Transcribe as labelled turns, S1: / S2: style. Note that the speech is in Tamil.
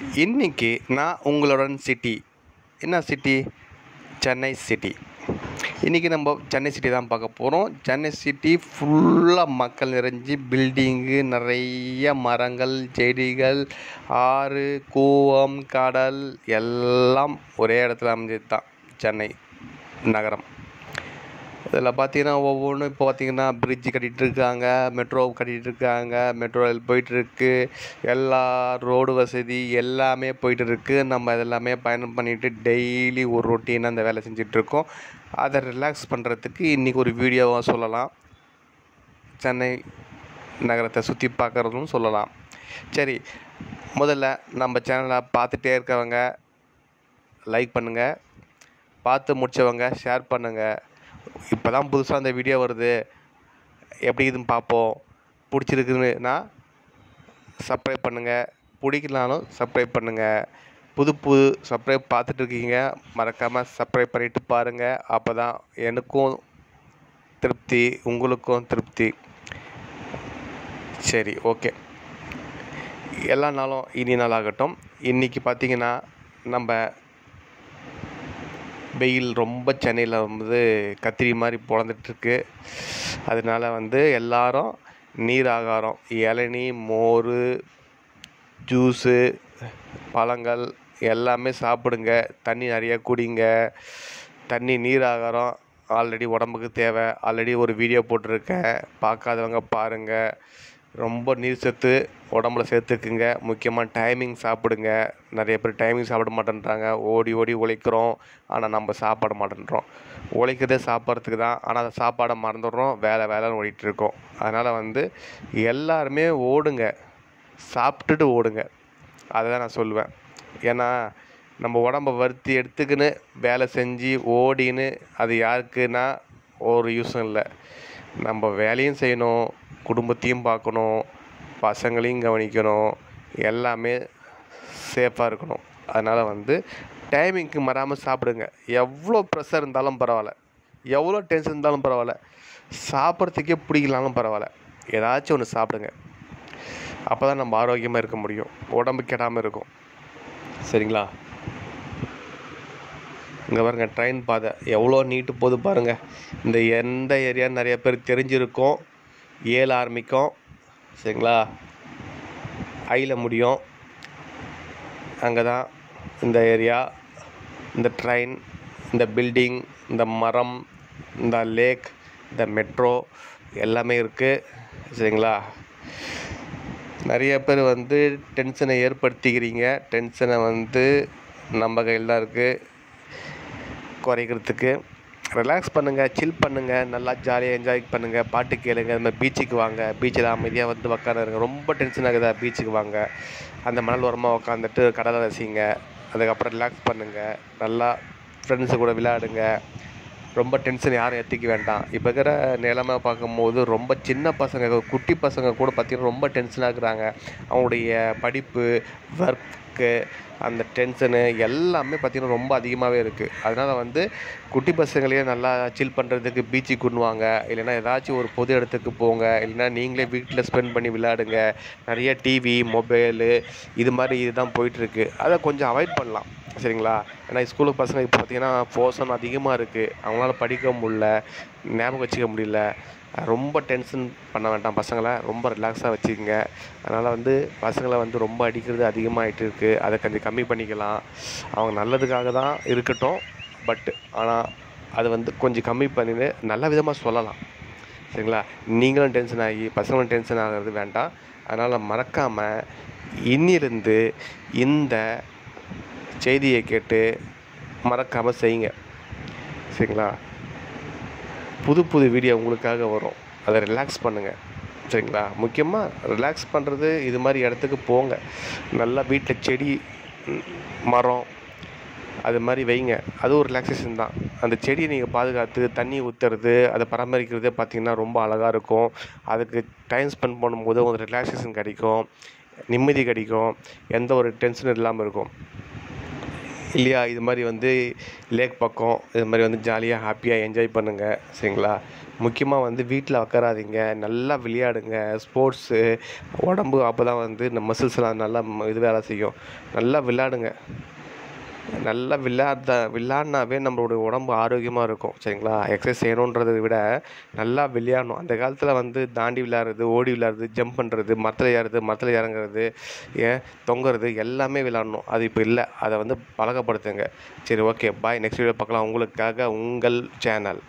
S1: இன்னைக்கு நான் உங்களுடன் சிட்டி என்ன சிட்டி சென்னை சிட்டி இன்றைக்கி நம்ம சென்னை சிட்டி தான் பார்க்க போகிறோம் சென்னை சிட்டி ஃபுல்லாக மக்கள் நிறைஞ்சு பில்டிங்கு நிறைய மரங்கள் செடிகள் ஆறு கூவம் கடல் எல்லாம் ஒரே இடத்துல அமைஞ்சது தான் சென்னை நகரம். இதில் பார்த்தீங்கன்னா ஒவ்வொன்றும் இப்போ பார்த்தீங்கன்னா பிரிட்ஜ் கட்டிகிட்டு இருக்காங்க மெட்ரோ கட்டிகிட்டு இருக்காங்க மெட்ரோ ரயில் போயிட்டுருக்கு. எல்லா ரோடு வசதி எல்லாமே போயிட்டுருக்கு. நம்ம இதெல்லாமே பயணம் பண்ணிட்டு டெய்லி ஒரு ரொட்டீனாக அந்த வேலை செஞ்சிட்ருக்கோம் அதை ரிலாக்ஸ் பண்ணுறதுக்கு இன்றைக்கி ஒரு வீடியோவாக சொல்லலாம். சென்னை நகரத்தை சுற்றி பார்க்குறதும் சொல்லலாம். சரி முதல்ல நம்ம சேனலை பார்த்துட்டே இருக்கவங்க லைக் பண்ணுங்கள் பார்த்து முடித்தவங்க ஷேர் பண்ணுங்கள் இப்போ தான் புதுசாக அந்த வீடியோ வருது. எப்படி இதுன்னு பார்ப்போம். பிடிச்சிருக்குதுன்னா சப்ஸ்கிரைப் பண்ணுங்கள் பிடிக்கலனாலும் சப்ஸ்கிரைப் பண்ணுங்கள் புது புது சப்ஸ்கிரைப் பார்த்துட்ருக்கீங்க மறக்காமல் சப்ஸ்கிரைப் பண்ணிவிட்டு பாருங்கள் அப்போ தான் எனக்கும் திருப்தி உங்களுக்கும் திருப்தி. சரி ஓகே எல்லா நாளும் இனி நாள் ஆகட்டும். இன்றைக்கி பார்த்திங்கன்னா நம்ம வெயில் ரொம்ப சென்னையில் வந்து கத்திரி மாதிரி பொழந்துட்டுருக்கு. அதனால வந்து எல்லாரும் நீர் ஆகாரம் இளநீ மோர் ஜூஸு பழங்கள் எல்லாமே சாப்பிடுங்க. தண்ணி நிறையா குடிங்க. தண்ணி நீர் ஆகாரம் ஆல்ரெடி உடம்புக்கு தேவை. ஆல்ரெடி ஒரு வீடியோ போட்டிருக்கேன். பார்க்காதவங்க பாருங்கள் ரொம்ப நீர் சத்து உடம்புல சேர்த்துக்குங்க. முக்கியமாக டைமிங் சாப்பிடுங்க. நிறைய பேர் டைமிங் சாப்பிட மாட்டேன்றாங்க. ஓடி ஓடி உழைக்கிறோம். ஆனால் நம்ம சாப்பிட மாட்டேன்றோம். உழைக்கிறதே சாப்பிட்றதுக்கு தான். ஆனால் அந்த சாப்பாடை மறந்துடுறோம். வேலை வேலைன்னு ஓடிட்டுருக்கோம். அதனால் வந்து எல்லாருமே ஓடுங்க. சாப்பிட்டுட்டு ஓடுங்க. அதை தான் நான் சொல்லுவேன். ஏன்னா நம்ம உடம்ப வருத்தி எடுத்துக்கின்னு வேலை செஞ்சு ஓடின்னு அது யாருக்குன்னா ஒரு யூஸும் இல்லை. நம்ம வேலையும் செய்யணும். குடும்பத்தையும் பார்க்கணும் பசங்களையும் கவனிக்கணும் எல்லாமே சேஃபாக இருக்கணும். அதனால் வந்து டைமிங்க்கு மறாமல் சாப்பிடுங்க. எவ்வளோ ப்ரெஷர் இருந்தாலும் பரவாயில்ல. எவ்வளோ டென்ஷன் இருந்தாலும் பரவாயில்ல. சாப்பிட்றதுக்கே பிடிக்கலாலும் பரவாயில்ல. ஏதாச்சும் ஒன்று சாப்பிடுங்க. அப்போ தான் நம்ம ஆரோக்கியமாக இருக்க முடியும். உடம்பு கெடாமல் இருக்கும். சரிங்களா? இங்கே பாருங்க ட்ரெயின் பாதை. எவ்வளோ நீட்டு போகுது பாருங்கள் இந்த எந்த ஏரியா நிறைய பேர் தெரிஞ்சிருக்கும். ஏழு ஆரம்பிக்கும். சரிங்களா? ஐயில் முடியும். அங்கே தான் இந்த ஏரியா இந்த ட்ரெயின் இந்த பில்டிங் இந்த மரம் இந்த லேக் இந்த மெட்ரோ எல்லாமே இருக்குது சரிங்களா? நிறைய பேர் வந்து டென்ஷனை ஏற்படுத்திக்கிறீங்க. டென்ஷனை வந்து நம்ம கையில் தான் இருக்குது குறைக்கிறதுக்கு. ரிலாக்ஸ் பண்ணுங்கள் சில் பண்ணுங்கள் நல்லா ஜாலியாக என்ஜாய் பண்ணுங்கள் பாட்டு கேளுங்க இந்த மாதிரி பீச்சுக்கு வாங்க. பீச்சில் அமைதியாக வந்து உட்காந்துருங்க ரொம்ப டென்ஷன் ஆகுதா பீச்சுக்கு வாங்க. அந்த மணல் ஓரமாக உட்காந்துட்டு கடலை ரசிங்க. அதுக்கப்புறம் ரிலாக்ஸ் பண்ணுங்கள் நல்லா ஃப்ரெண்ட்ஸு கூட விளையாடுங்க. ரொம்ப டென்ஷன் யாரும் ஏற்றிக்க வேண்டாம். இப்போ இருக்கிற நிலைமை பார்க்கும்போது ரொம்ப சின்ன பசங்க குட்டி பசங்க கூட பார்த்திங்கன்னா ரொம்ப டென்ஷனாக இருக்கிறாங்க. அவங்களுடைய படிப்பு ஒர்க்கு அந்த டென்ஷனு எல்லாமே பார்த்திங்கன்னா ரொம்ப அதிகமாகவே இருக்குது அதனால் வந்து குட்டி பசங்களையே நல்லா சில் பண்ணுறதுக்கு பீச்சுக்கு கொண்டுவாங்க இல்லைன்னா ஏதாச்சும் ஒரு பொது இடத்துக்கு போங்க. இல்லைன்னா நீங்களே வீட்டில் ஸ்பெண்ட் பண்ணி விளையாடுங்க. நிறைய டிவி மொபைலு இது மாதிரி இதுதான் போயிட்டுருக்கு அதை கொஞ்சம் அவாய்ட் பண்ணலாம். சரிங்களா? ஏன்னா ஸ்கூலுக்கு பசங்க இப்போ பார்த்தீங்கன்னா போர்ஷன் அதிகமாக இருக்குது அவங்களால படிக்க முடியல ஞாபகம் வச்சுக்க முடியல. ரொம்ப டென்ஷன் பண்ண வேண்டாம் பசங்களை. ரொம்ப ரிலாக்ஸாக வச்சுக்கோங்க. அதனால் வந்து பசங்களை வந்து ரொம்ப அடிக்கிறது அதிகமாகிட்டு இருக்குது அதை கொஞ்சம் கம்மி பண்ணிக்கலாம். அவங்க நல்லதுக்காக தான் இருக்கட்டும். பட் ஆனால் அது வந்து கொஞ்சம் கம்மி பண்ணின்னு நல்ல விதமாக சொல்லலாம். சரிங்களா? நீங்களும் டென்ஷன் ஆகி பசங்களும் டென்ஷன் ஆகிறது வேண்டாம். அதனால் மறக்காமல் இன்னிலிருந்து இந்த செய்தியை கேட்டு மறக்காமல் செய்யுங்க. சரிங்களா? புது புது வீடியோ உங்களுக்காக வரும். அதை ரிலாக்ஸ் பண்ணுங்கள் சரிங்களா? முக்கியமாக ரிலாக்ஸ் பண்ணுறது இது மாதிரி இடத்துக்கு போங்க. நல்லா வீட்டில் செடி மரம் அது மாதிரி வைங்க. அது ஒரு ரிலாக்ஸேஷன் தான். அந்த செடியை நீங்கள் பாதுகாத்து தண்ணி ஊற்றுறது அதை பராமரிக்கிறதே பார்த்திங்கன்னா ரொம்ப அழகாக இருக்கும். அதுக்கு டைம் ஸ்பெண்ட் பண்ணும்போது ஒரு ரிலாக்ஸேஷன் கிடைக்கும். நிம்மதி கிடைக்கும். எந்த ஒரு டென்ஷனும் இல்லாமல் இருக்கும். இல்லையா? இது மாதிரி வந்து லேக் பக்கம் இது மாதிரி வந்து ஜாலியாக ஹாப்பியாக என்ஜாய் பண்ணுங்கள் சரிங்களா? முக்கியமாக வந்து வீட்டில் உட்காராதீங்க நல்லா விளையாடுங்க ஸ்போர்ட்ஸு உடம்பு அப்போ தான் வந்து இந்த மசில்ஸ்லாம் நல்லா ம- இது வேலை செய்யும். நல்லா விளையாடுங்க. நல்லா விளையாட விளையாடினாவே நம்மளோட உடம்பு ஆரோக்கியமாக இருக்கும் சரிங்களா? எக்ஸசைஸ் செய்யணுன்றதை விட நல்லா விளையாடணும். அந்த காலத்தில் வந்து தாண்டி விளையாடுறது ஓடி விளையாடுறது ஜம்ப் பண்ணுறது மரத்தில் ஏறுறது மரத்தில் இறங்குறது ஏன்? தொங்குறது எல்லாமே விளையாடணும். அது இப்போ இல்லை. அதை வந்து பழக்கப்படுத்துங்க. சரி ஓகே பாய் நெக்ஸ்ட் வீடியோ பார்க்கலாம். உங்களுக்காக உங்கள் சேனல்